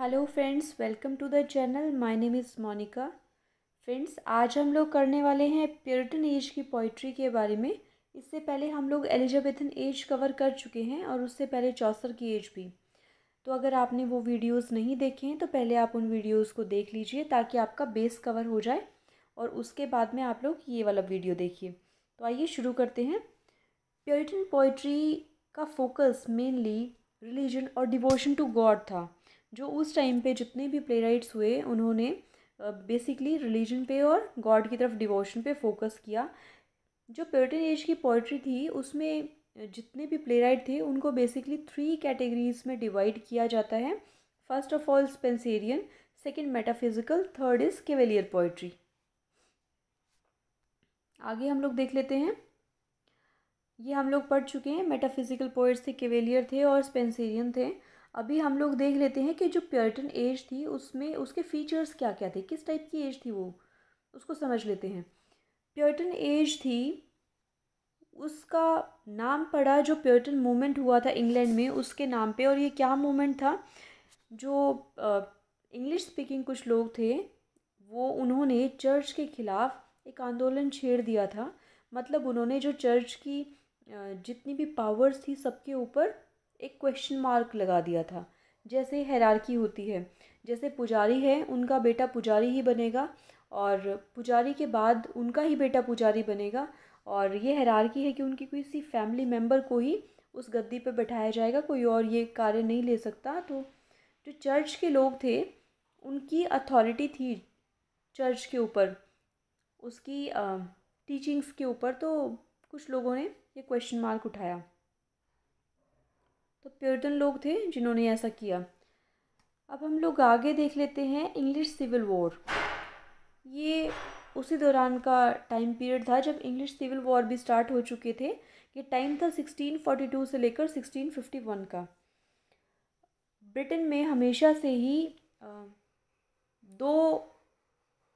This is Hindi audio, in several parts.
Hello friends, welcome to the channel. My name is Monika. Friends, आज हम लोग करने वाले हैं प्योरिटन एज की पोइट्री के बारे में। इससे पहले हम लोग एलिजाबेथन एज कवर कर चुके हैं और उससे पहले चौसर की एज भी। तो अगर आपने वो वीडियोस नहीं देखे हैं तो पहले आप उन वीडियोस को देख लीजिए ताकि आपका बेस कवर हो जाए और उसके बाद में आप लोग ये वाला वीडियो देखिए। तो आइए शुरू करते हैं। प्योरिटन पोइट्री का फोकस मेनली रिलीजन और डिवोशन टू गॉड था। जो उस टाइम पे जितने भी प्ले हुए, उन्होंने बेसिकली रिलीजन पे और गॉड की तरफ़ डिवोशन पे फोकस किया। जो प्योरिटन एज की पोइट्री थी, उसमें जितने भी प्ले थे, उनको बेसिकली थ्री कैटेगरीज में डिवाइड किया जाता है। First of all Spenserian second metaphysical third is cavalier poetry आगे हम लोग देख लेते हैं। ये हम लोग पढ़ चुके हैं। मेटाफिजिकल पोइट्स थे केवेलियर थे और स्पेंसेरियन थे। अभी हम लोग देख लेते हैं कि जो प्योरिटन एज थी, उसमें उसके फीचर्स क्या क्या थे? किस टाइप की एज थी वो? उसको समझ लेते हैं। प्योरिटन एज थी, उसका नाम पड़ा जो प्योरिटन मूवमेंट हुआ था इंग्लैंड में, उसके नाम पे। और ये क्या मूवमेंट था? जो इंग्लिश स्पीकिंग कुछ लोग थे, वो उन्होंने चर्च के ख़िलाफ़ एक आंदोलन छेड़ दिया था। मतलब उन्होंने जो चर्च की जितनी भी पावर्स थी सबके ऊपर एक क्वेश्चन मार्क लगा दिया था। जैसे हैरारकी होती है, जैसे पुजारी है, उनका बेटा पुजारी ही बनेगा और पुजारी के बाद उनका ही बेटा पुजारी बनेगा और ये हैरारकी है कि उनकी किसी फैमिली मेंबर को ही उस गद्दी पर बैठाया जाएगा, कोई और ये कार्य नहीं ले सकता। तो जो चर्च के लोग थे, उनकी अथॉरिटी थी चर्च के ऊपर। उसकी टीचिंग्स के ऊपर तो कुछ लोगों ने ये क्वेश्चन मार्क उठाया। तो प्योरिटन लोग थे जिन्होंने ऐसा किया। अब हम लोग आगे देख लेते हैं इंग्लिश सिविल वॉर ये उसी दौरान का टाइम पीरियड था जब इंग्लिश सिविल वॉर भी स्टार्ट हो चुके थे। ये टाइम था 1642 से लेकर 1651 का। ब्रिटेन में हमेशा से ही दो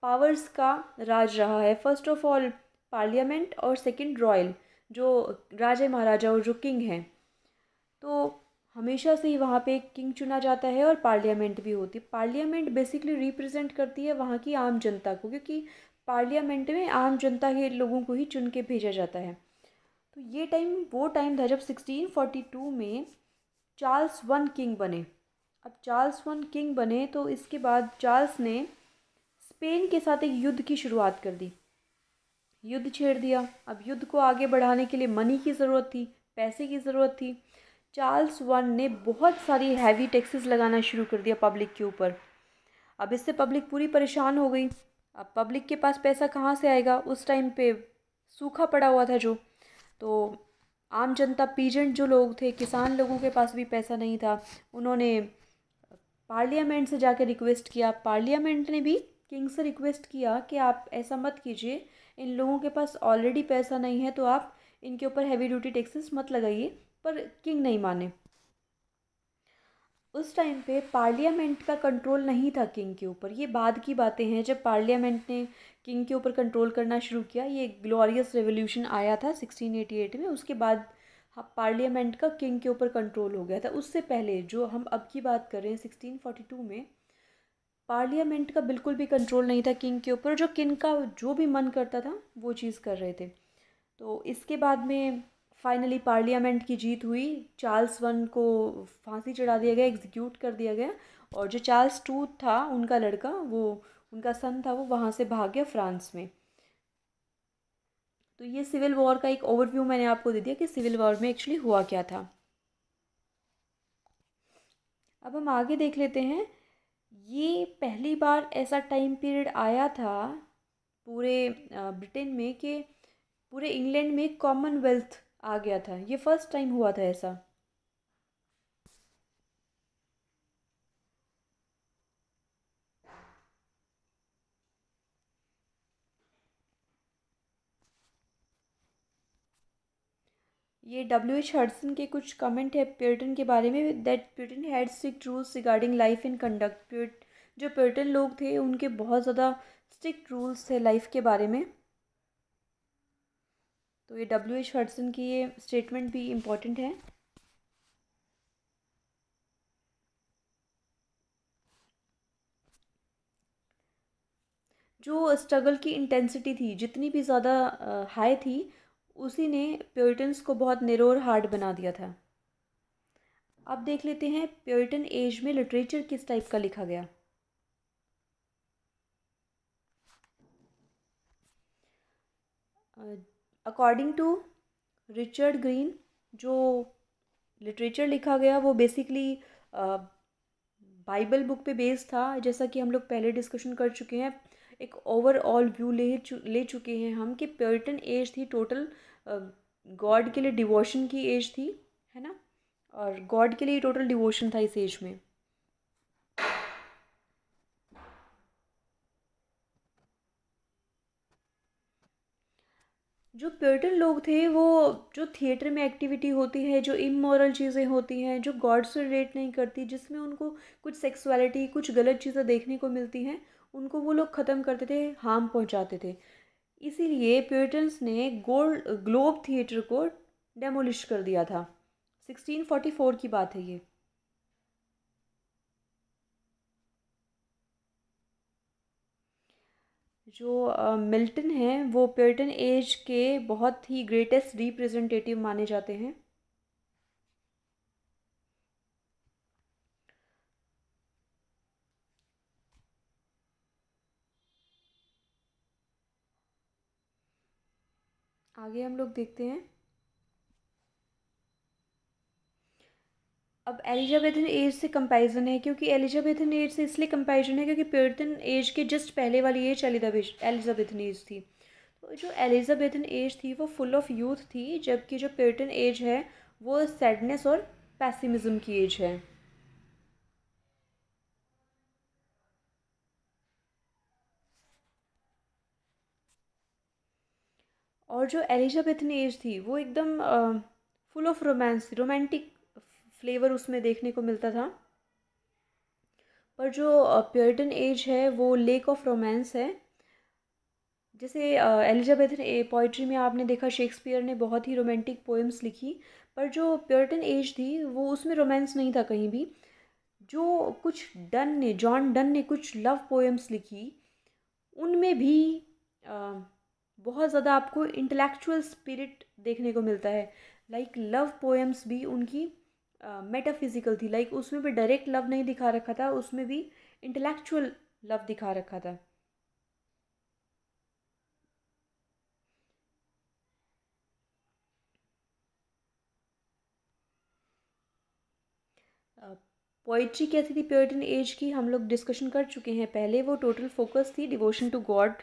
पावर्स का राज रहा है। फ़र्स्ट ऑफ़ ऑल पार्लियामेंट और सेकंड रॉयल जो राजे महाराजा और जो किंग हैं। तो हमेशा से ही वहाँ पे एक किंग चुना जाता है और पार्लियामेंट भी होती है। पार्लियामेंट बेसिकली रिप्रेजेंट करती है वहाँ की आम जनता को, क्योंकि पार्लियामेंट में आम जनता के लोगों को ही चुन के भेजा जाता है। तो ये टाइम वो टाइम था जब 1642 में चार्ल्स वन किंग बने। अब चार्ल्स वन किंग बने तो इसके बाद चार्ल्स ने स्पेन के साथ एक युद्ध की शुरुआत कर दी। युद्ध छेड़ दिया। अब युद्ध को आगे बढ़ाने के लिए मनी की ज़रूरत थी, पैसे की ज़रूरत थी। चार्ल्स वन ने बहुत सारी हैवी टैक्सेस लगाना शुरू कर दिया पब्लिक के ऊपर। अब इससे पब्लिक पूरी परेशान हो गई। अब पब्लिक के पास पैसा कहाँ से आएगा? उस टाइम पे सूखा पड़ा हुआ था जो। तो आम जनता पीजेंट जो लोग थे, किसान लोगों के पास भी पैसा नहीं था। उन्होंने पार्लियामेंट से जाकर रिक्वेस्ट किया। पार्लियामेंट ने भी किंग से रिक्वेस्ट किया कि आप ऐसा मत कीजिए। इन लोगों के पास ऑलरेडी पैसा नहीं है तो आप इनके ऊपर हैवी ड्यूटी टैक्सेस मत लगाइए। पर किंग नहीं माने। उस टाइम पे पार्लियामेंट का कंट्रोल नहीं था किंग के ऊपर। ये बाद की बातें हैं। जब पार्लियामेंट ने किंग के ऊपर कंट्रोल करना शुरू किया, ये ग्लोरियस रेवोल्यूशन आया था 1688 में। उसके बाद पार्लियामेंट का किंग के ऊपर कंट्रोल हो गया था। उससे पहले जो हम अब की बात कर रहे हैं 1642 में पार्लियामेंट का बिल्कुल भी कंट्रोल नहीं था किंग के ऊपर। जो किंग का जो भी मन करता था, वो चीज़ कर रहे थे। तो इसके बाद में फाइनली पार्लियामेंट की जीत हुई। चार्ल्स वन को फांसी चढ़ा दिया गया एग्जीक्यूट कर दिया गया। और जो चार्ल्स टू था, उनका लड़का, वो, उनका सन था, वो वहाँ से भाग गया फ्रांस में। तो ये सिविल वॉर का एक ओवरव्यू मैंने आपको दे दिया कि सिविल वॉर में एक्चुअली हुआ क्या था। अब हम आगे देख लेते हैं। ये पहली बार ऐसा टाइम पीरियड आया था पूरे ब्रिटेन में कि पूरे इंग्लैंड में कॉमनवेल्थ आ गया था। ये फ़र्स्ट टाइम हुआ था ऐसा। ये डब्ल्यू एच हर्सन के कुछ कमेंट है प्योरिटन के बारे में। That puritan had strict rules regarding life in conduct जो प्योरिटन लोग थे, उनके बहुत ज़्यादा स्ट्रिक्ट रूल्स थे लाइफ के बारे में। तो ये डब्ल्यू एच हर्डसन की ये स्टेटमेंट भी इंपॉर्टेंट है। जो स्ट्रगल की इंटेंसिटी थी जितनी भी ज़्यादा हाई थी उसी ने प्योरिटन्स को बहुत निरोर हार्ड बना दिया था। अब देख लेते हैं प्योरिटन एज में लिटरेचर किस टाइप का लिखा गया। uh, according to Richard Green जो लिटरेचर लिखा गया वो बेसिकली बाइबल बुक पे बेस्ड था जैसा कि हम लोग पहले डिस्कशन कर चुके हैं। एक ओवरऑल व्यू ले चु, ले चुके हैं हम कि प्योरिटन एज थी टोटल गॉड के लिए डिवोशन की एज थी है ना? और गॉड के लिए टोटल डिवोशन था इस एज में। जो प्योरिटन लोग थे, वो जो थिएटर में एक्टिविटी होती है, जो इमोरल चीज़ें होती हैं, जो गॉड से रिलेट नहीं करती, जिसमें उनको कुछ सेक्सुअलिटी कुछ गलत चीज़ें देखने को मिलती हैं, उनको वो लोग ख़त्म करते थे हार्म पहुंचाते थे। इसीलिए प्योरिटन्स ने गोल्ड ग्लोब थिएटर को डेमोलिश कर दिया था। 1644 की बात है ये। जो मिल्टन हैं, वो प्योरिटन एज के बहुत ही ग्रेटेस्ट रिप्रेजेंटेटिव माने जाते हैं। आगे हम लोग देखते हैं। अब एलिजाबेथन एज से कंपैरिजन है, क्योंकि एलिजाबेथन एज से इसलिए कंपैरिजन है क्योंकि प्योरिटन एज के जस्ट पहले वाली एज एलिजाबेथन एज थी। तो जो एलिजाबेथन एज थी, वो फुल ऑफ़ यूथ थी, जबकि जो प्योरिटन एज है, वो सैडनेस और पैसिमिज्म की एज है। और जो एलिजाबेथन एज थी, वो एकदम full of romance romantic flavour उसमें देखने को मिलता था। पर जो प्योरिटन एज है वो लेक ऑफ़ रोमांस है। जैसे एलिजाबेथन पोइट्री में आपने देखा शेक्सपियर ने बहुत ही रोमांटिक पोएम्स लिखी। पर जो प्योरिटन एज थी वो उसमें रोमांस नहीं था कहीं भी। जो कुछ डन ने जॉन डन ने कुछ लव पोएम्स लिखी उनमें भी आ, बहुत ज़्यादा आपको इंटेलेक्चुअल स्पिरिट देखने को मिलता है। लाइक लव पोएम्स भी उनकी। मेटाफिज़िकल थी। लाइक उसमें भी डायरेक्ट लव नहीं दिखा रखा था, उसमें भी इंटेलेक्चुअल लव दिखा रखा था। पोइट्री कैसी थी? प्योरिटन एज की हम लोग डिस्कशन कर चुके हैं। पहले वो टोटल फोकस थी डिवोशन टू गॉड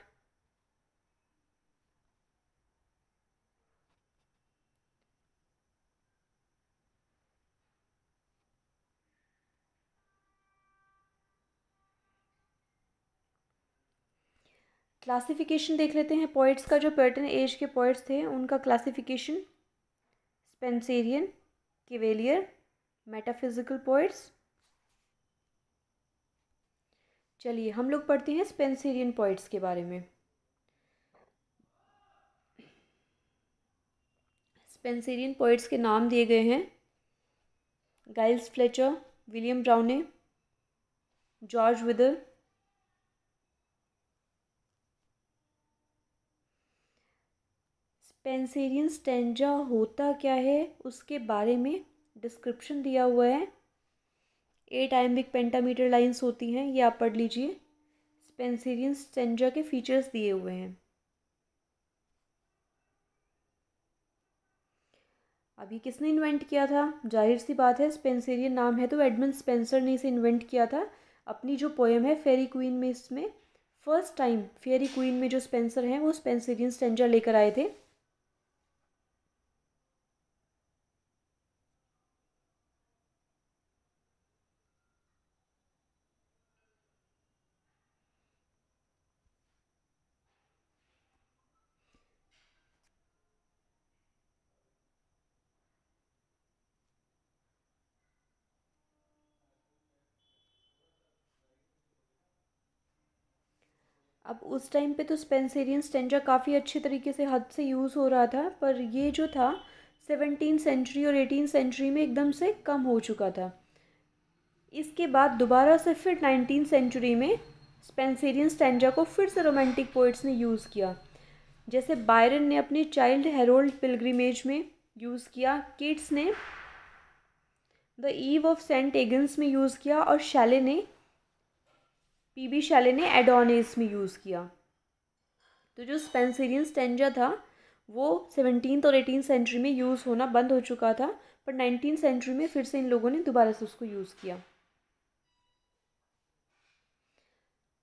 क्लासिफिकेशन देख लेते हैं। पोइट्स का जो पर्टन एज के पोइट्स थे, उनका classification Spenserian cavalier metaphysical poets चलिए, हम लोग पढ़ते हैं स्पेंसेरियन पोइट्स के बारे में। स्पेंसेरियन पोइट्स के नाम दिए गए हैं Giles Fletcher William Browne George Wither Spenserian stanza होता क्या है, उसके बारे में डिस्क्रिप्शन दिया हुआ है। एट आइम्बिक पेंटामीटर लाइंस होती हैं, ये आप पढ़ लीजिए। स्पेंसेरियन स्टेंजा के फीचर्स दिए हुए हैं। अभी किसने इन्वेंट किया था? ज़ाहिर सी बात है स्पेंसेरियन नाम है तो एडमंड स्पेंसर ने इसे इन्वेंट किया था। अपनी जो पोएम है फेरी क्वीन में, इसमें फ़र्स्ट टाइम फेरी क्वीन में जो स्पेंसर हैं, वो स्पेंसेरियन स्टेंजा लेकर आए थे। अब उस टाइम पे तो स्पेंसेरियन स्टेंजा काफ़ी अच्छे तरीके से हद से यूज़ हो रहा था, पर ये जो था सेवनटीन सेंचुरी और एटीन सेंचुरी में एकदम से कम हो चुका था। इसके बाद दोबारा से फिर नाइनटीन सेंचुरी में स्पेंसेरियन स्टेंजा को फिर से रोमांटिक पोइट्स ने यूज़ किया। जैसे बायरन ने अपनी चाइल्ड हेरोल्ड पिलग्रीमेज में यूज़ किया किड्स ने the Eve of Saint Agnes में यूज़ किया और शैले ने पी बी शैले ने एडोनिस में यूज़ किया। तो जो स्पेंसेरियन स्टेंजा था, वो सेवनटीन और एटीन सेंचुरी में यूज़ होना बंद हो चुका था, पर नाइनटीन सेंचुरी में फिर से इन लोगों ने दोबारा से उसको यूज़ किया।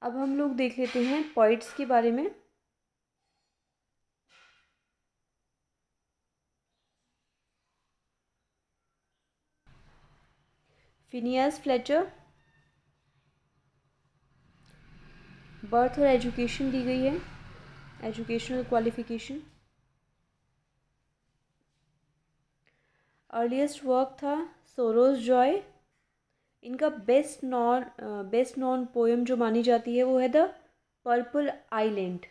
अब हम लोग देख लेते हैं पॉइंट्स के बारे में। फिनियस फ्लेचर बर्थ और एजुकेशन दी गई है एजुकेशनल क्वालिफिकेशन अर्लीस्ट वर्क था सोरोज जॉय इनका best known best known poem जो मानी जाती है, वो है the Purple Island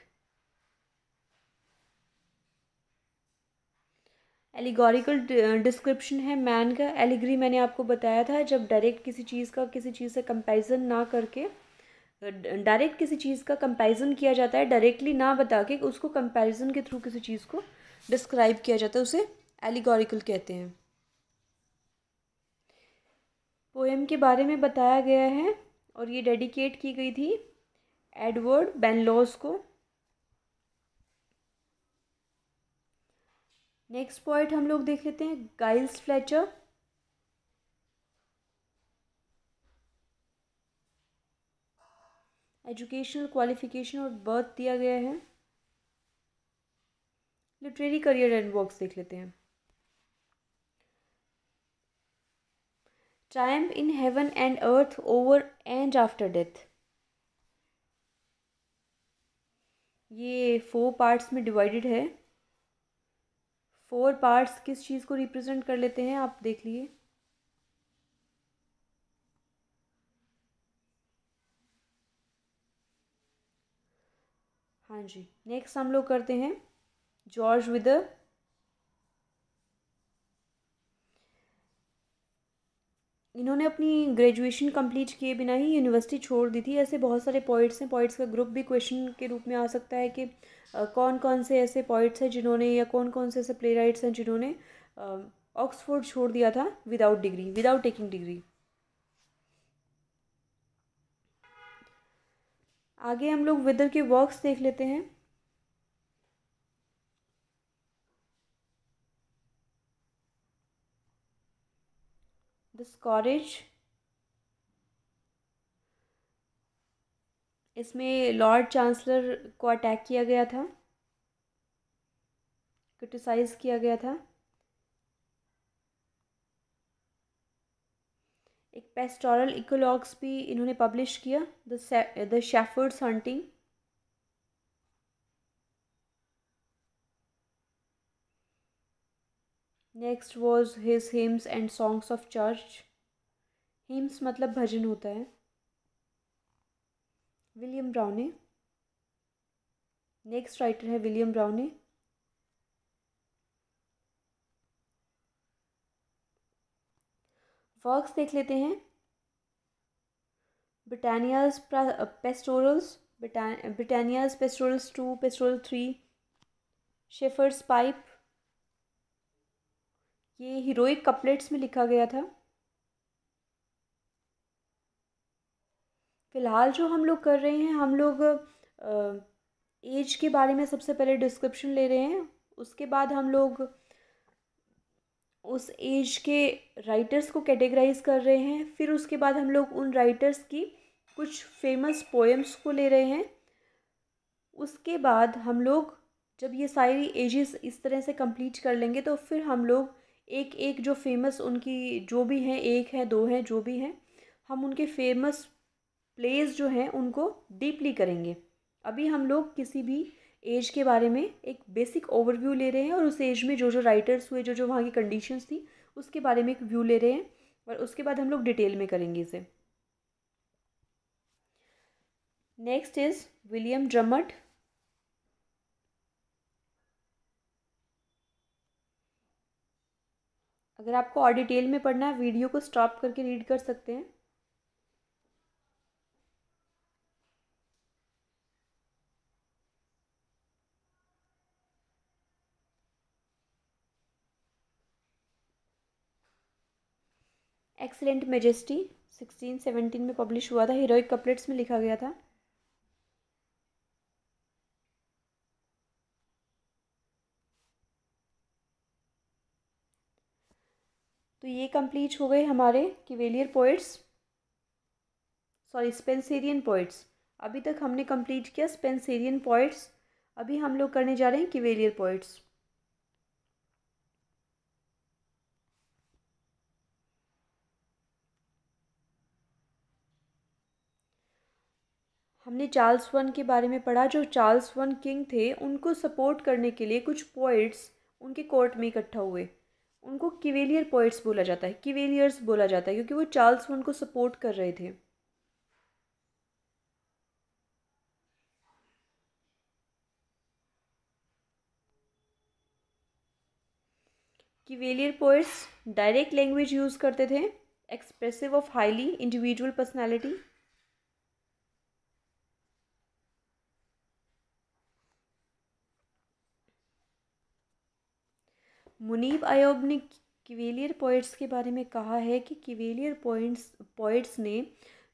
allegorical description है मैन का। एलिग्री मैंने आपको बताया था, जब डायरेक्ट किसी चीज़ का, किसी चीज़ से कंपैरिजन ना करके डायरेक्ट किसी चीज़ का कंपैरिजन किया जाता है डायरेक्टली ना बता के उसको कंपैरिजन के थ्रू किसी चीज़ को डिस्क्राइब किया जाता है, उसे एलिगोरिकल कहते हैं। पोएम के बारे में बताया गया है और ये डेडिकेट की गई थी एडवर्ड बेनलॉस को। नेक्स्ट पॉइंट हम लोग देख लेते हैं गाइल्स फ्लेचर एजुकेशनल क्वालिफिकेशन और बर्थ दिया गया है। लिटरेरी करियर एंड वर्क्स देख लेते हैं। Triumph in heaven and earth over and after death ये फोर पार्ट्स में डिवाइडेड है। फोर पार्ट्स किस चीज़ को रिप्रेजेंट कर लेते हैं आप देख लिए हाँ जी नेक्स्ट हम लोग करते हैं जॉर्ज विदर इन्होंने अपनी ग्रेजुएशन कंप्लीट किए बिना ही यूनिवर्सिटी छोड़ दी थी। ऐसे बहुत सारे पॉइंट्स हैं। पॉइंट्स का ग्रुप भी क्वेश्चन के रूप में आ सकता है कि कौन कौन से ऐसे पॉइंट्स हैं जिन्होंने या कौन कौन से ऐसे प्ले राइट्स हैं जिन्होंने ऑक्सफोर्ड छोड़ दिया था without degree without taking degree आगे हम लोग विदर के वर्क्स देख लेते हैं। द स्कॉरेज इसमें लॉर्ड चांसलर को अटैक किया गया था। क्रिटिसाइज किया गया था। पेस्टोरल इकोलॉग्स भी इन्होंने पब्लिश किया, the Shepherd's Hunting. Next was his hymns and songs of church. Hymns मतलब भजन होता है। William Browne. नेक्स्ट राइटर है विलियम ब्राउने। वर्क्स देख लेते हैं। Britannia's Pastorals Britannia's Pastorals two pastoral three shepherd's pipe ये हीरोइक कपलेट्स में लिखा गया था। फ़िलहाल जो हम लोग कर रहे हैं, हम लोग एज के बारे में सबसे पहले डिस्क्रिप्शन ले रहे हैं। उसके बाद हम लोग उस एज के राइटर्स को कैटेगराइज कर रहे हैं। फिर उसके बाद हम लोग उन राइटर्स की कुछ फ़ेमस पोएम्स को ले रहे हैं। उसके बाद हम लोग जब ये सारी एजेस इस तरह से कंप्लीट कर लेंगे तो फिर हम लोग एक एक जो फ़ेमस उनकी जो भी हैं, एक है, दो हैं, जो भी हैं, हम उनके फ़ेमस प्लेस जो हैं, उनको डीपली करेंगे। अभी हम लोग किसी भी एज के बारे में एक बेसिक ओवरव्यू ले रहे हैं और उस एज में जो जो राइटर्स हुए, जो जो वहाँ की कंडीशंस थी, उसके बारे में एक व्यू ले रहे हैं और उसके बाद हम लोग डिटेल में करेंगे इसे। Next is William Drummond. अगर आपको और डिटेल में पढ़ना है, वीडियो को स्टॉप करके रीड कर सकते हैं। एक्सलेंट मेजेस्टी सिक्सटीन सेवनटीन में पब्लिश हुआ था हीरोइक कपलेट्स में लिखा गया था। तो ये कंप्लीट हो गए हमारे cavalier poets sorry Spenserian poets अभी तक हमने कंप्लीट किया स्पेंसेरियन पोइट्स अभी हम लोग करने जा रहे हैं किवेलियर पोइट्स हमने चार्ल्स वन के बारे में पढ़ा, जो चार्ल्स वन किंग थे, उनको सपोर्ट करने के लिए कुछ पोइट्स उनके कोर्ट में इकट्ठा हुए। उनको किवेलियर पोइट्स बोला जाता है किवेलियर्स बोला जाता है, क्योंकि वो चार्ल्स वन को सपोर्ट कर रहे थे। Cavalier poets direct language use करते थे expressive of highly individual personality Munib अयोब ने किवेलियर पोइट्स के बारे में कहा है कि किवेलियर पोइट्स पोइट्स ने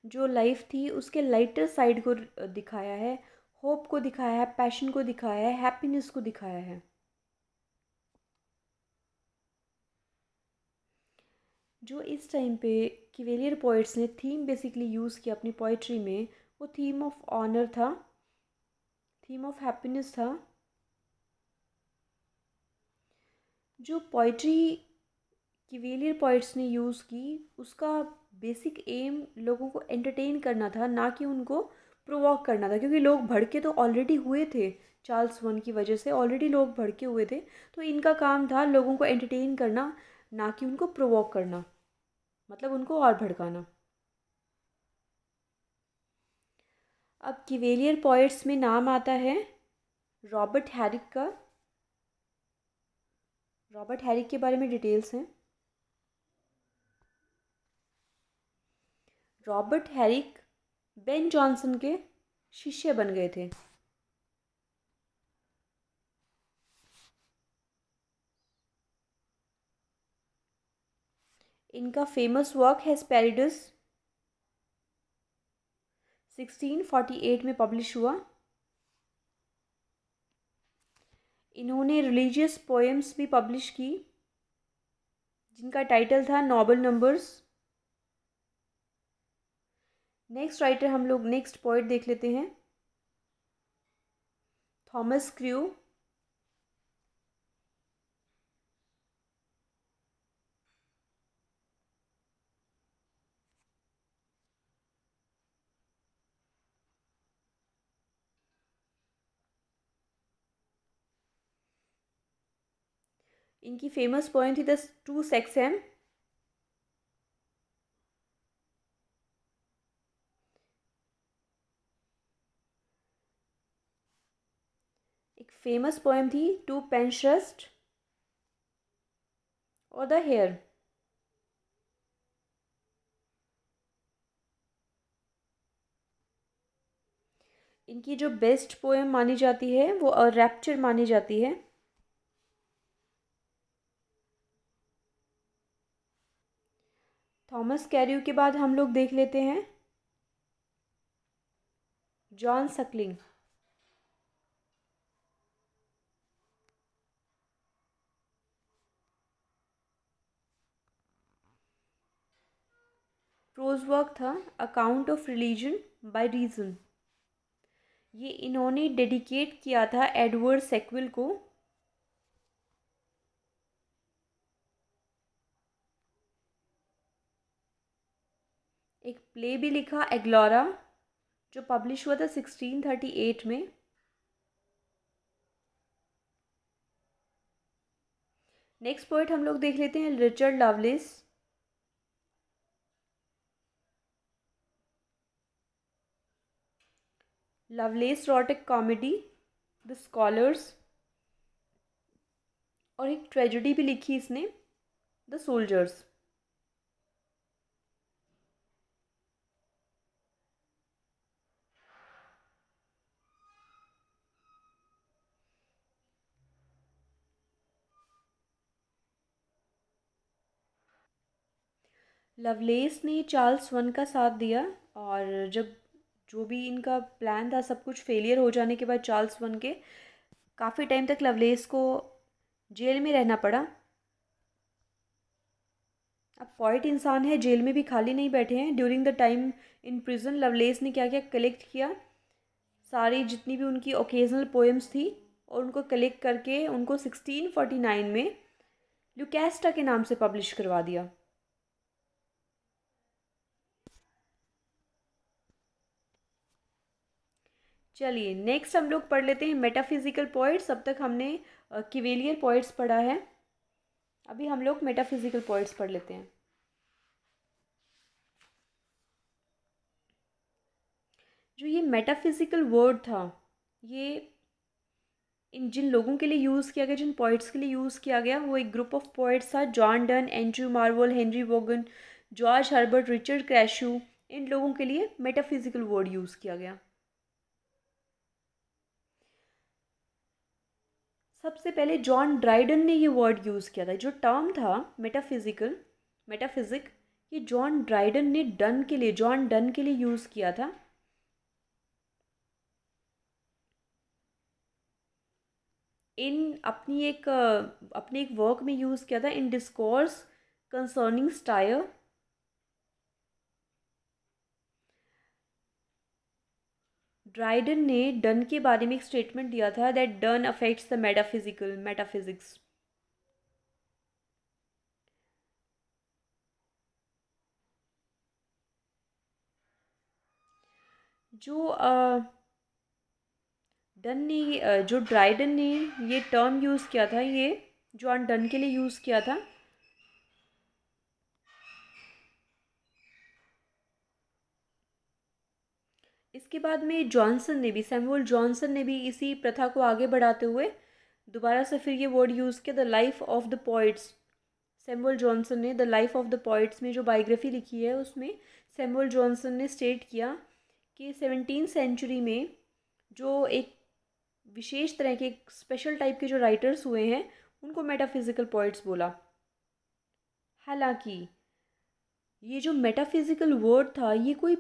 जो लाइफ थी, उसके लाइटर साइड को दिखाया है। होप को दिखाया है, पैशन को दिखाया है, हैप्पीनेस को दिखाया है। जो इस टाइम पे किवेलियर पोइट्स ने थीम बेसिकली यूज़ किया अपनी पोइट्री में, वो थीम ऑफ़ ऑनर था, थीम ऑफ़ हैप्पीनेस था। जो पोइट्री किवेलियर पोइट्स ने यूज़ की, उसका बेसिक एम लोगों को एंटरटेन करना था, ना कि उनको प्रोवॉक करना था, क्योंकि लोग भड़के तो ऑलरेडी हुए थे चार्ल्स वन की वजह से ऑलरेडी लोग भड़के हुए थे तो इनका काम था लोगों को एंटरटेन करना, ना कि उनको प्रोवॉक करना मतलब उनको और भड़काना। अब किवेलियर पोइट्स में नाम आता है रॉबर्ट हैरिक का रॉबर्ट हैरिक के बारे में डिटेल्स हैं। रॉबर्ट हैरिक बेन जॉनसन के शिष्य बन गए थे। इनका फ़ेमस वर्क है स्पेरिडस 1648 में पब्लिश हुआ। इन्होंने रिलीजियस पोएम्स भी पब्लिश की, जिनका टाइटल था नॉबल नंबर्स नेक्स्ट राइटर हम लोग नेक्स्ट पोइट देख लेते हैं। थॉमस क्रू इनकी फ़ेमस पोएम थी द टू सेक्स एम एक फ़ेमस पोएम थी टू पेंशस्ट और द हेयर इनकी जो बेस्ट पोएम मानी जाती है, वो रैप्चर मानी जाती है। थॉमस कैरियो के बाद हम लोग देख लेते हैं। John Suckling. प्रोज वर्क था, account of religion by reason. ये इन्होंने डेडिकेट किया था एडवर्ड सेक्विल को एक प्ले भी लिखा, एग्लोरा, जो पब्लिश हुआ था सिक्सटीन थर्टी एट में। नेक्स्ट पॉइंट हम लोग देख लेते हैं Richard Lovelace Lovelace रॉटिक comedy the scholars और एक ट्रेजेडी भी लिखी इसने द सोल्जर्स लवलेस ने चार्ल्स वन का साथ दिया और जब जो भी इनका प्लान था, सब कुछ फेलियर हो जाने के बाद चार्ल्स वन के, काफ़ी टाइम तक लवलेस को जेल में रहना पड़ा। अब पॉइट इंसान है, जेल में भी खाली नहीं बैठे हैं। During the time in prison Lovelace ने क्या क्या कलेक्ट किया? सारी जितनी भी उनकी ओकेजनल पोएम्स थी और उनको कलेक्ट करके उनको 1649 में लुकेस्टा के नाम से पब्लिश करवा दिया। चलिए नेक्स्ट हम लोग पढ़ लेते हैं मेटाफिज़िकल पॉइंट्स अब तक हमने किवेलियर पॉइंट्स पढ़ा है। अभी हम लोग मेटाफिज़िकल पॉइंट्स पढ़ लेते हैं। जो ये मेटाफिज़िकल वर्ड था, ये इन जिन लोगों के लिए यूज़ किया गया, जिन पॉइंट्स के लिए यूज़ किया गया, वो एक ग्रुप ऑफ़ पॉइंट्स था। John Donne Andrew Marvell Henry Vaughan George Herbert Richard Crashaw इन लोगों के लिए मेटाफिज़िकल वर्ड यूज़ किया गया। सबसे पहले जॉन ड्राइडन ने ये वर्ड यूज़ किया था। जो टर्म था मेटाफिज़िकल मेटाफिज़िक ये जॉन ड्राइडन ने डन के लिए, जॉन डन के लिए यूज़ किया था। इन अपनी एक, अपने एक वर्क में यूज़ किया था, in Discourse Concerning Satire Dryden ने डन के बारे में एक स्टेटमेंट दिया था that Donne affects the metaphysical metaphysics जो डन ने जो ड्राइडन ने ये टर्म यूज़ किया था ये जॉन डन के लिए यूज़ किया था इसके बाद में जॉनसन ने भी सैमुअल जॉनसन ने भी इसी प्रथा को आगे बढ़ाते हुए दोबारा से फिर ये वर्ड यूज़ किया the Life of the Poets Samuel Johnson ने the Life of the Poets में जो बायोग्राफी लिखी है, उसमें सैमुअल जॉनसन ने स्टेट किया कि सेवनटीन सेंचुरी में जो एक विशेष तरह के स्पेशल टाइप के जो राइटर्स हुए हैं, उनको मेटाफिज़िकल पॉइट्स बोला। हालाँकि ये जो मेटाफिज़िकल वर्ड था, ये कोई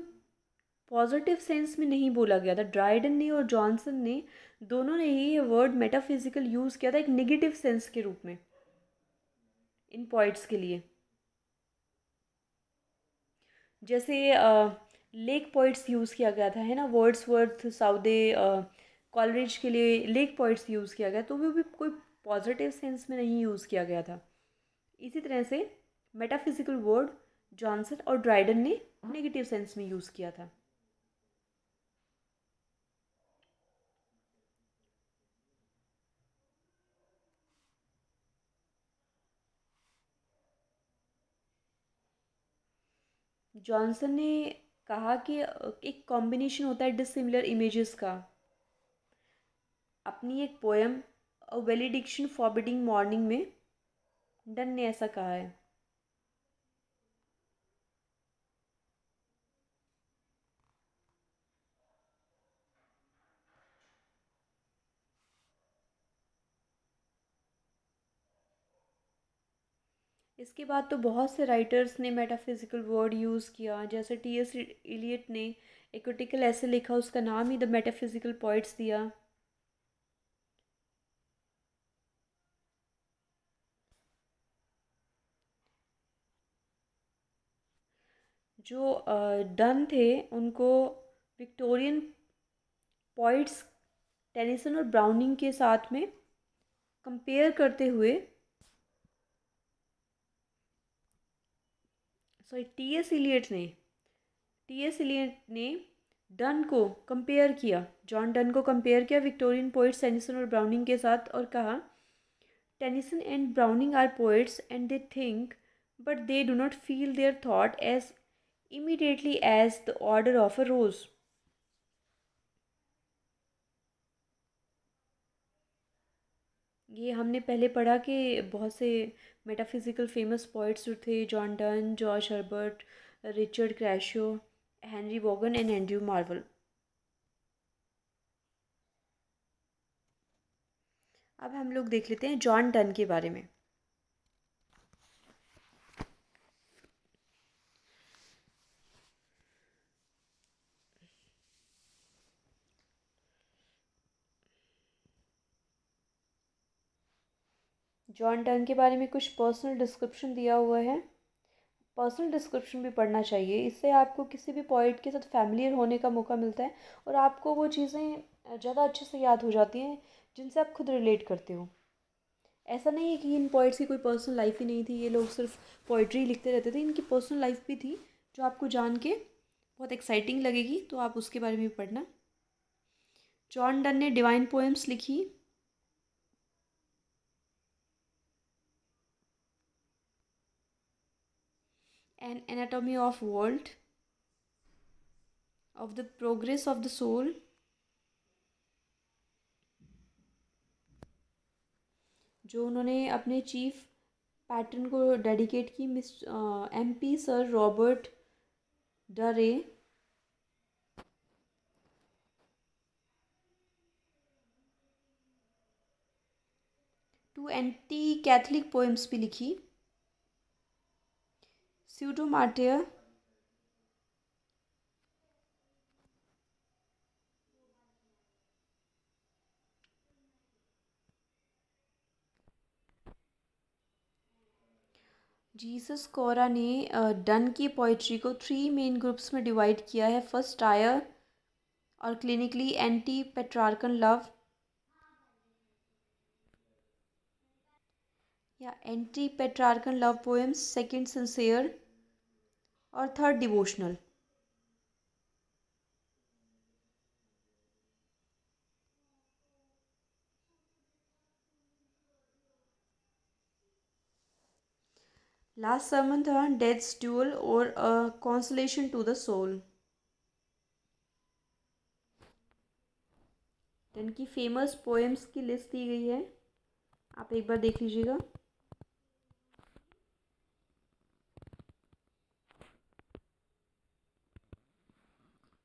पॉजिटिव सेंस में नहीं बोला गया था। ड्राइडन ने और जॉनसन ने दोनों ने ही ये वर्ड मेटाफिज़िकल यूज़ किया था एक नेगेटिव सेंस के रूप में, इन पॉइंट्स के लिए। जैसे लेक पॉइंट्स यूज़ किया गया था, है ना? वर्ड्स वर्थ साउदे कॉलरेज के लिए लेक पॉइंट्स यूज़ किया गया तो वो भी कोई पॉजिटिव सेंस में नहीं यूज़ किया गया था। इसी तरह से मेटाफिज़िकल वर्ड जॉनसन और ड्राइडन ने नेगेटिव सेंस में यूज़ किया था। जॉनसन ने कहा कि एक कॉम्बिनेशन होता है डिसिमिलर इमेजेस का। अपनी एक पोएम वेलीडिक्शन फॉरबिडिंग मॉर्निंग में, डन ने ऐसा कहा है। इसके बाद तो बहुत से राइटर्स ने मेटाफिज़िकल वर्ड यूज़ किया। जैसे टी एस इलियट ने एक ऐसे लिखा, उसका नाम ही द मेटाफिज़िकल पॉइंट्स दिया। जो डन थे, उनको विक्टोरियन पॉइट्स टेनिसन और ब्राउनिंग के साथ में कंपेयर करते हुए सॉरी टी एस इलियट ने टी एस इलियट ने डन को कंपेयर किया जॉन डन को कंपेयर किया विक्टोरियन पोइट्स टेनिसन और ब्राउनिंग के साथ और कहा Tennyson and Browning are poets and they think but they do not feel their thought as immediately as the odour of a rose. ये हमने पहले पढ़ा कि बहुत से मेटाफिज़िकल फ़ेमस पोइट्स जो थे John Donne George Herbert Richard Crashaw Henry Vaughan and Andrew Marvell अब हम लोग देख लेते हैं जॉन डन के बारे में। जॉन डन के बारे में कुछ पर्सनल डिस्क्रिप्शन दिया हुआ है। पर्सनल डिस्क्रिप्शन भी पढ़ना चाहिए। इससे आपको किसी भी पॉइंट के साथ फैमिलियर होने का मौका मिलता है और आपको वो चीज़ें ज़्यादा अच्छे से याद हो जाती हैं, जिनसे आप खुद रिलेट करते हो। ऐसा नहीं है कि इन पोइट्स की कोई पर्सनल लाइफ ही नहीं थी। ये लोग सिर्फ़ पोइट्री लिखते रहते थे। इनकी पर्सनल लाइफ भी थी, जो आपको जान के बहुत एक्साइटिंग लगेगी। तो आप उसके बारे में भी पढ़ना। जॉन डन ने डिवाइन पोएम्स लिखी। An anatomy of world of the progress of the soul जो उन्होंने अपने चीफ पैटर्न को डेडिकेट की miss M P sir Robert Drury two anti Catholic poems भी लिखी। स्यूडोमाटिया जीसस कोरा ने डन की पोइट्री को थ्री मेन ग्रुप्स में डिवाइड किया है. फ़र्स्ट आयर और क्लिनिकली एंटी पेट्रार्कन लव या anti Petrarchan love poems second sincere और थर्ड डिवोशनल लास्ट sermon था डेथ्स ड्यूअल और कॉन्सलेशन टू द सोल इनकी फ़ेमस पोएम्स की लिस्ट दी गई है। आप एक बार देख लीजिएगा।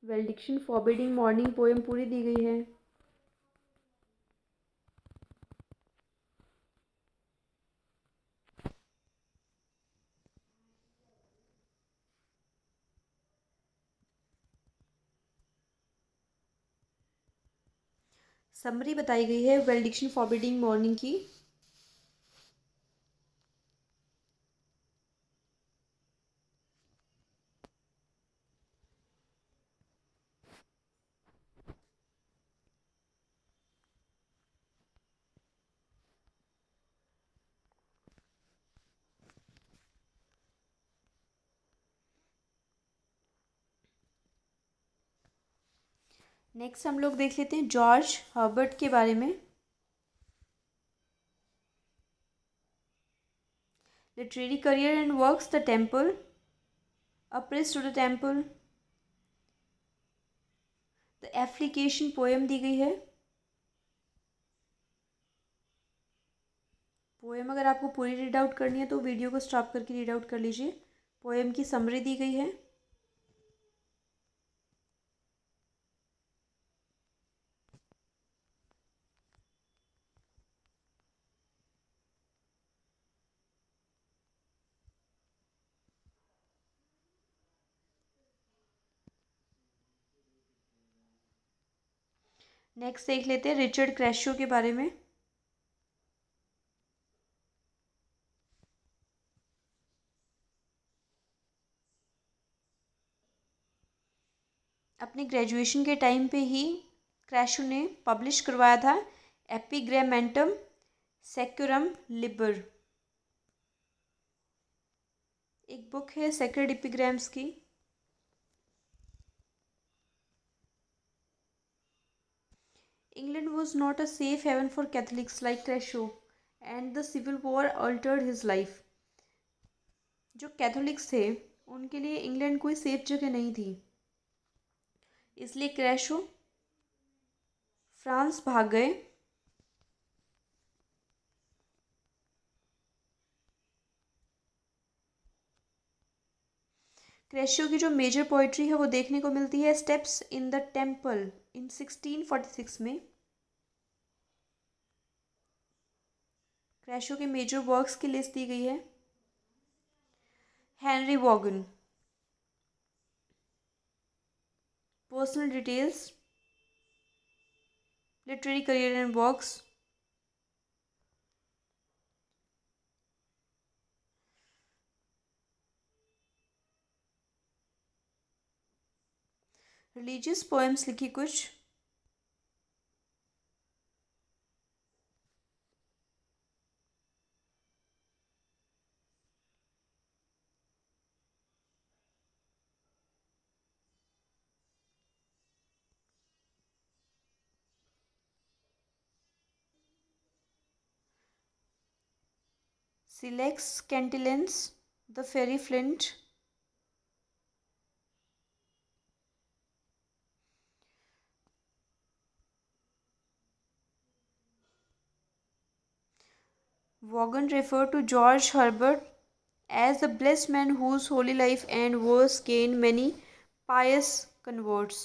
वेल्डिक्शन फॉरबिडिंग मॉर्निंग पोएम पूरी दी गई है। समरी बताई गई है वेल्डिक्शन फॉरबिडिंग मॉर्निंग की। नेक्स्ट हम लोग देख लेते हैं जॉर्ज हर्बर्ट के बारे में। Literary career and works the Temple a priest to the Temple the application poem दी गई है। पोएम अगर आपको पूरी रीड आउट करनी है तो वीडियो को स्टॉप करके रीड आउट कर लीजिए। पोएम की समरी दी गई है। नेक्स्ट देख लेते हैं रिचर्ड क्रैशो के बारे में। अपने ग्रेजुएशन के टाइम पे ही क्रैशो ने पब्लिश करवाया था एपिग्रामेंटम सेक्यूरम लिबर एक बुक है सेक्रेड एपिग्राम्स की। England was not a safe haven for Catholics like Crescio, and the Civil War altered his life. जो कैथोलिक्स थे उनके लिए इंग्लैंड कोई सेफ़ जगह नहीं थी इसलिए क्रैशो फ्रांस भाग गए क्रेशियो की जो मेजर पोइट्री है वो देखने को मिलती है steps in the Temple in 1646 में। क्रैशो के मेजर वर्क्स की लिस्ट दी गई है। Henry Vaughan personal details literary career and works religious poems लिखी कुछ सिलेक्स कैंटिलेंस the fiery flint Vaughan referred to George Herbert as the blessed man whose holy life and verse gained many pious converts.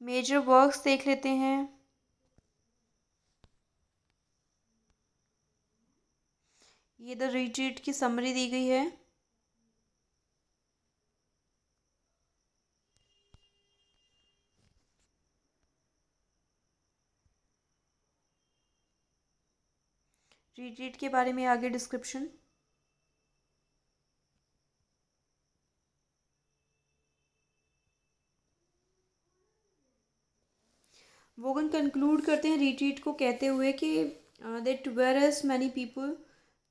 Major works देख लेते हैं ये द रिट्रीट की समरी दी गई है रिट्रीट के बारे में आगे डिस्क्रिप्शन वोगन कंक्लूड करते हैं रिट्रीट को कहते हुए कि that whereas many people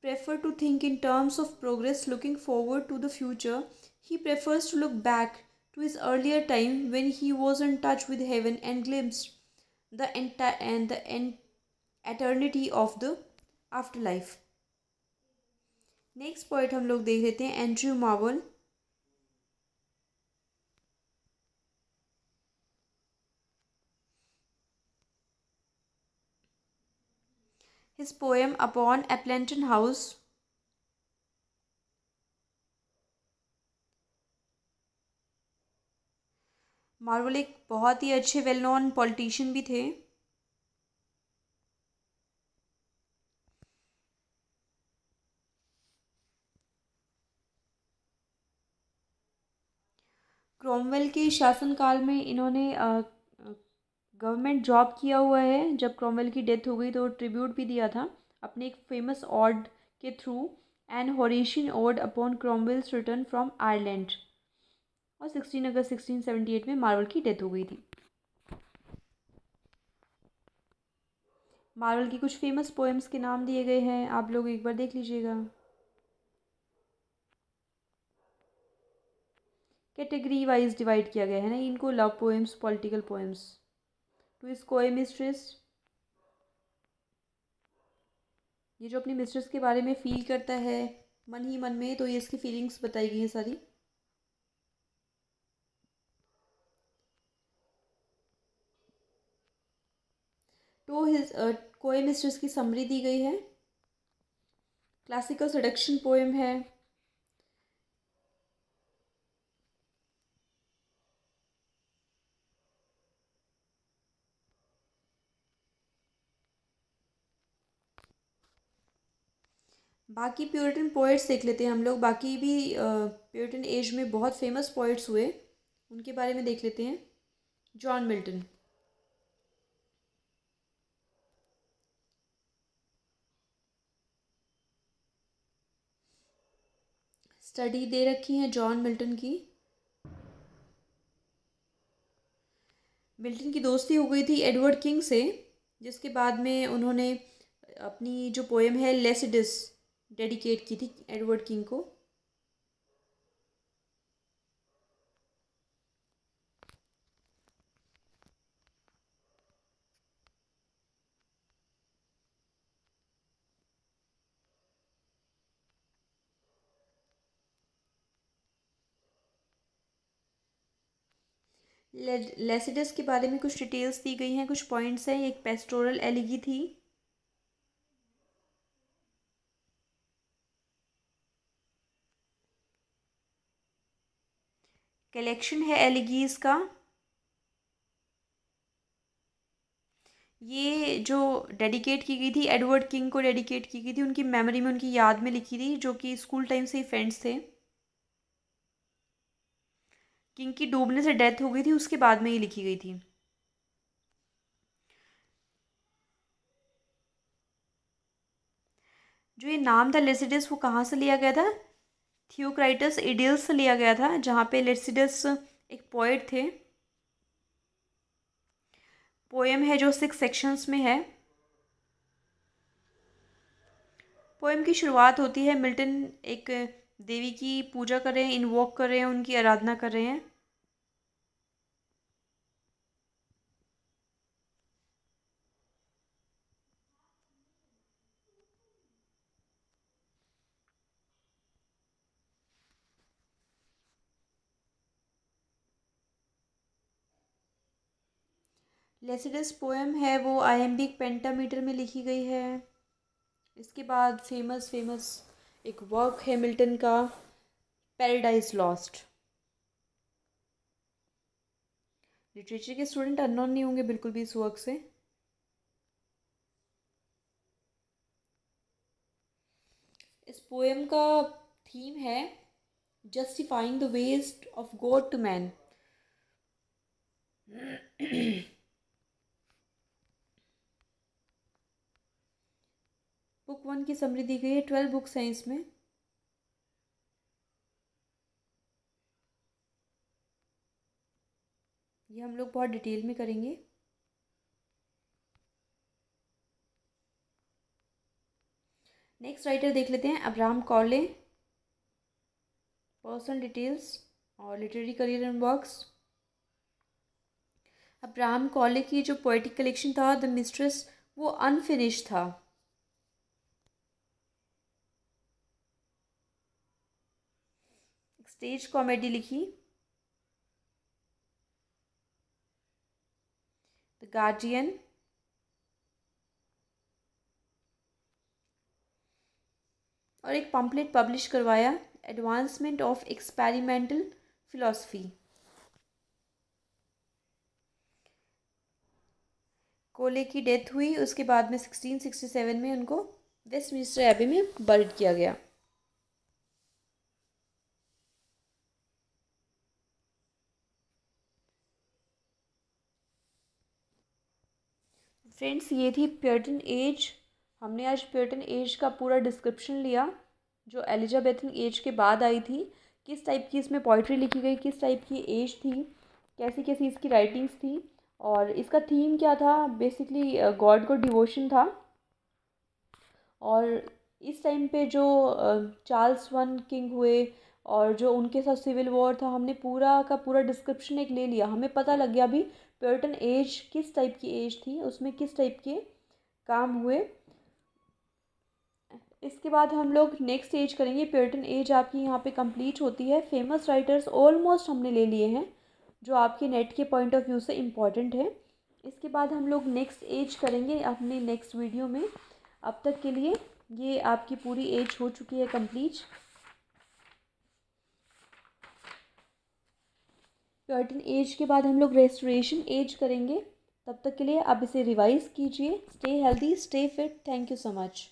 prefer to think in terms of progress looking forward to the future he prefers to look back to his earlier time when he was in touch with heaven and glimpse the end the end eternity of the afterlife. Next point हम लोग देख लेते हैं Andrew Marvell his poem upon Appleton House. Marvell एक बहुत ही अच्छे वेल नोन पॉलिटिशियन भी थे क्रोमवेल के शासनकाल में इन्होंने गवर्नमेंट जॉब किया हुआ है। जब क्रोमवेल की डेथ हो गई तो ट्रिब्यूट भी दिया था अपने एक फ़ेमस ऑड के through and Horatian ode upon Cromwell's return from Ireland और sixteen August sixteen seventy eight में मार्वल की डेथ हो गई थी। मार्वल की कुछ फ़ेमस पोएम्स के नाम दिए गए हैं। आप लोग एक बार देख लीजिएगा। कैटेगरी वाइज डिवाइड किया गया है ना, इनको love poems political poems to his coy mistress ये जो अपनी मिस्ट्रेस के बारे में फील करता है, मन ही मन में तो ये इसकी फीलिंग्स बताई गई हैं सारी. टू हिज कोई मिस्ट्रेस की समरी दी गई है. क्लासिकल सडक्शन पोएम है. बाकी प्योरिटन पोइट्स देख लेते हैं हम लोग। बाकी भी प्योरिटन एज में बहुत फ़ेमस पोइट्स हुए। उनके बारे में देख लेते हैं। जॉन मिल्टन स्टडी दे रखी है जॉन मिल्टन की। मिल्टन की दोस्ती हो गई थी एडवर्ड किंग से, जिसके बाद में उन्होंने अपनी जो पोएम है लेसिडिस डेडिकेट की थी एडवर्ड किंग को। लेसिडस के बारे में कुछ डिटेल्स दी गई हैं, कुछ पॉइंट्स हैं, एक पेस्टोरल एलिगी थी। कलेक्शन है एलिगीज का। ये जो डेडिकेट की गई थी एडवर्ड किंग को डेडिकेट की गई थी, उनकी मेमोरी में, उनकी याद में लिखी थी, जो कि स्कूल टाइम से ही फ्रेंड्स थे। किंग की डूबने से डेथ हो गई थी, उसके बाद में ही लिखी गई थी। जो ये नाम था लेसिडस वो कहाँ से लिया गया था? थियोक्राइटस इडियल्स लिया गया था, जहाँ पे लेट्सिडस एक पोइट थे। पोएम है जो सिक्स सेक्शंस में है। पोएम की शुरुआत होती है मिल्टन एक देवी की पूजा कर रहे हैं इन्वॉक कर रहे हैं, उनकी आराधना कर रहे हैं। लेसिडस पोएम है, वो आयम्बिक पेंटामीटर में लिखी गई है। इसके बाद फ़ेमस फ़ेमस एक वर्क है मिल्टन का पैराडाइज लॉस्ट लिटरेचर के स्टूडेंट अननोन नहीं होंगे बिल्कुल भी इस वर्क से। इस पोएम का थीम है justifying the ways of God to man one की समरी दी गई है, ट्वेल्व बुक्स हैं इसमें। ये हम लोग बहुत डिटेल में करेंगे। नेक्स्ट राइटर देख लेते हैं, अब्राहम कॉले। पर्सनल डिटेल्स और literary career works. Abraham Cowley की जो पोइटिक कलेक्शन था, द मिस्ट्रेस, वो अनफिनिश था। स्टेज कॉमेडी लिखी। द गार्जियन और एक पम्पलेट पब्लिश करवाया advancement of experimental philosophy Cowley की डेथ हुई, उसके बाद में 1667 में उनको वेस्टमिनिस्टर एबी में बर्ड किया गया। फ्रेंड्स ये थी प्योटन एज हमने आज प्योटन एज का पूरा डिस्क्रिप्शन लिया, जो एलिजाबेथन एज के बाद आई थी. किस टाइप की इसमें पोइट्री लिखी गई, किस टाइप की एज थी, कैसी कैसी इसकी राइटिंग्स थी, और इसका थीम क्या था? बेसिकली गॉड को डिवोशन था. और इस टाइम पे जो चार्ल्स वन किंग हुए, और जो उनके साथ सिविल वॉर था, हमने पूरा का पूरा डिस्क्रिप्शन एक ले लिया. हमें पता लग गया अभी प्योरटन एज किस टाइप की एज थी, उसमें किस टाइप के काम हुए? इसके बाद हम लोग नेक्स्ट एज करेंगे। प्योरटन एज आपकी यहाँ पे कंप्लीट होती है। फ़ेमस राइटर्स ऑलमोस्ट हमने ले लिए हैं, जो आपके नेट के पॉइंट ऑफ़ व्यू से इंपॉर्टेंट है। इसके बाद हम लोग नेक्स्ट एज करेंगे अपने नेक्स्ट वीडियो में। अब तक के लिए ये आपकी पूरी एज हो चुकी है कंप्लीट कर्टन एज के बाद हम लोग रेस्टोरेशन एज करेंगे। तब तक के लिए आप इसे रिवाइज़ कीजिए। Stay healthy stay fit thank you so much